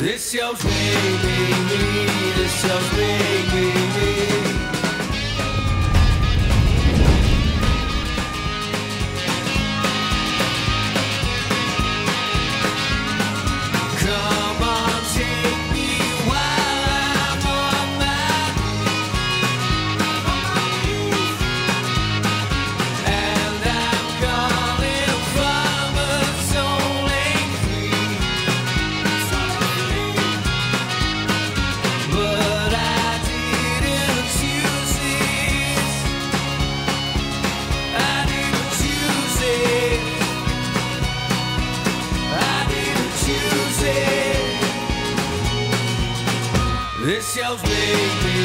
This shows me, me. This shows me, me. Esse é o baby.